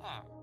二。